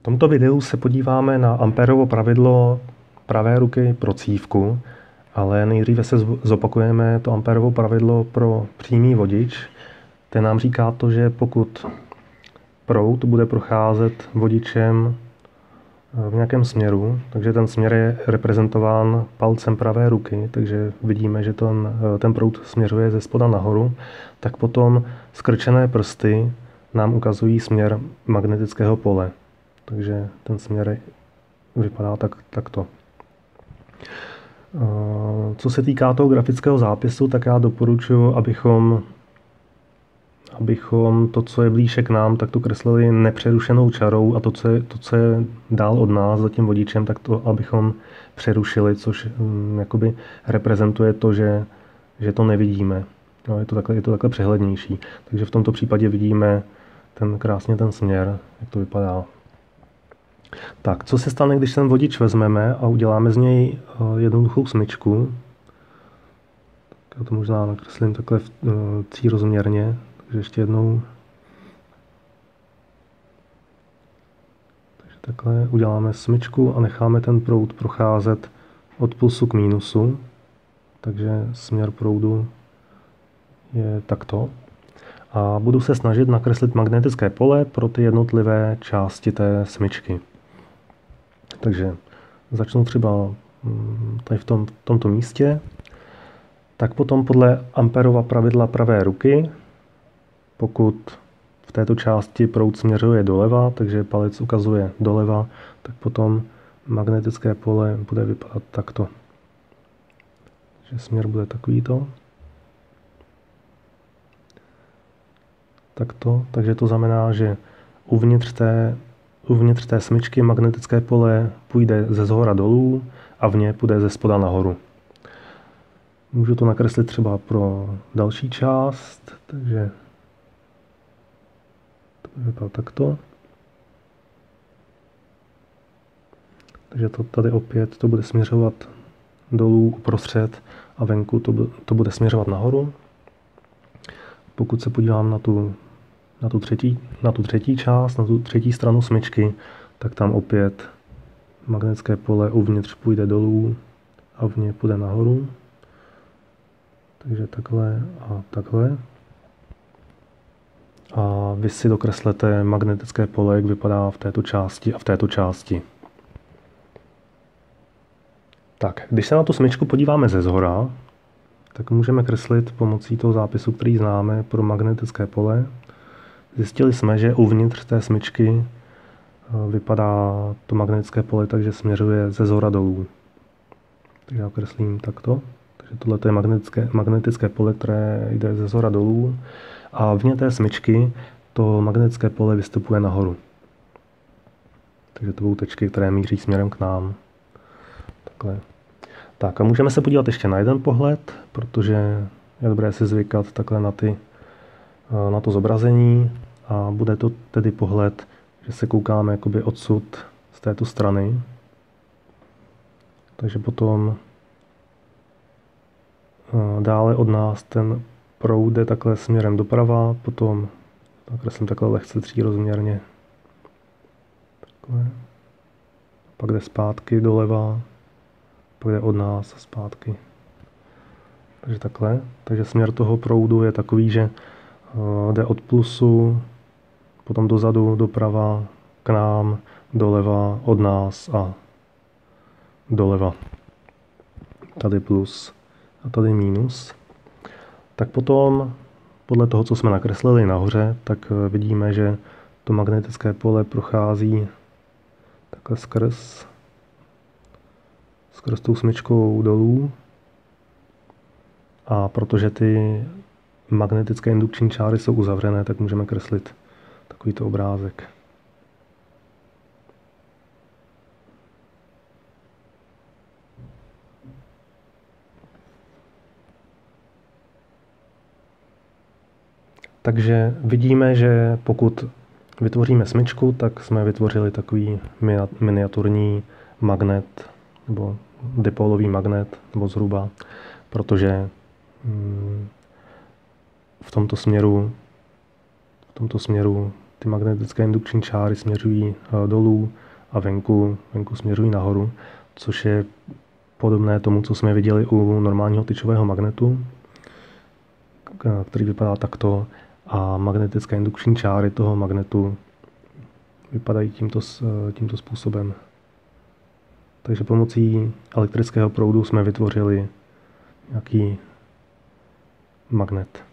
V tomto videu se podíváme na Amperovo pravidlo pravé ruky pro cívku, ale nejdříve se zopakujeme to Amperovo pravidlo pro přímý vodič. Ten nám říká to, že pokud proud bude procházet vodičem v nějakém směru, takže ten směr je reprezentován palcem pravé ruky, takže vidíme, že ten, ten proud směřuje ze spoda nahoru, tak potom skrčené prsty nám ukazují směr magnetického pole. Takže ten směr vypadá tak, takto. Co se týká toho grafického zápisu, tak já doporučuji, abychom, abychom to, co je blíže k nám, tak to kreslili nepřerušenou čarou a to, co je, to, co je dál od nás za tím vodičem, tak to, abychom přerušili, což um, jakoby reprezentuje to, že, že to nevidíme. No, je, to takhle, je to takhle přehlednější. Takže v tomto případě vidíme ten krásně ten směr, jak to vypadá. Tak, co se stane, když ten vodič vezmeme a uděláme z něj eh, jednoduchou smyčku? Tak já to možná nakreslím takhle eh, rozměrně, takže ještě jednou. Takže takhle uděláme smyčku a necháme ten proud procházet od plusu k mínusu. Takže směr proudu je takto. A budu se snažit nakreslit magnetické pole pro ty jednotlivé části té smyčky. Takže začnu třeba mm, tady v, tom, v tomto místě. Tak potom podle Amperova pravidla pravé ruky, pokud v této části proud směřuje doleva, takže palec ukazuje doleva, tak potom magnetické pole bude vypadat takto. Takže směr bude takovýto. Takto, takže to znamená, že uvnitř té Uvnitř té smyčky magnetické pole půjde ze zhora dolů a v ně půjde ze spoda nahoru. Můžu to nakreslit třeba pro další část, takže to by vypadalo takto. Takže to tady opět to bude směřovat dolů uprostřed a venku to, to bude směřovat nahoru. Pokud se podívám na tu na tu, třetí, na tu třetí část, na tu třetí stranu smyčky, tak tam opět magnetické pole uvnitř půjde dolů a v ně půjde nahoru. Takže takhle a takhle. A vy si dokreslete magnetické pole, jak vypadá v této části a v této části. Tak, když se na tu smyčku podíváme ze zhora, tak můžeme kreslit pomocí toho zápisu, který známe pro magnetické pole. Zjistili jsme, že uvnitř té smyčky eh, vypadá to magnetické pole takže směřuje ze zhora dolů. Takže já kreslím takto. Takže tohle je magnetické, magnetické pole, které jde ze zhora dolů. A vně té smyčky to magnetické pole vystupuje nahoru. Takže to budou tečky, které míří směrem k nám. Takhle. Tak a můžeme se podívat ještě na jeden pohled, protože je dobré si zvykat takhle na ty na to zobrazení a bude to tedy pohled, že se koukáme jakoby odsud z této strany. Takže potom eh, dále od nás ten proud jde takhle směrem doprava, potom nakreslím takhle lehce třírozměrně. Takhle. Pak jde zpátky doleva, pak jde od nás zpátky. Takže takhle. Takže směr toho proudu je takový, že Eh, jde od plusu, potom dozadu, doprava, k nám, doleva, od nás a doleva. Tady plus a tady minus. Tak potom, podle toho, co jsme nakreslili nahoře, tak eh, vidíme, že to magnetické pole prochází takhle skrz, skrz tou smyčkou dolů. A protože ty magnetické indukční čáry jsou uzavřené, tak můžeme kreslit takovýto obrázek. Takže vidíme, že pokud vytvoříme smyčku, tak jsme vytvořili takový miniaturní magnet nebo dipolový magnet, nebo zhruba, protože mm, v tomto směru, v tomto směru ty magnetické indukční čáry směřují dolů a venku, venku směřují nahoru, což je podobné tomu, co jsme viděli u normálního tyčového magnetu, který vypadá takto a magnetické indukční čáry toho magnetu vypadají tímto, tímto způsobem. Takže pomocí elektrického proudu jsme vytvořili nějaký magnet.